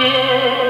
you.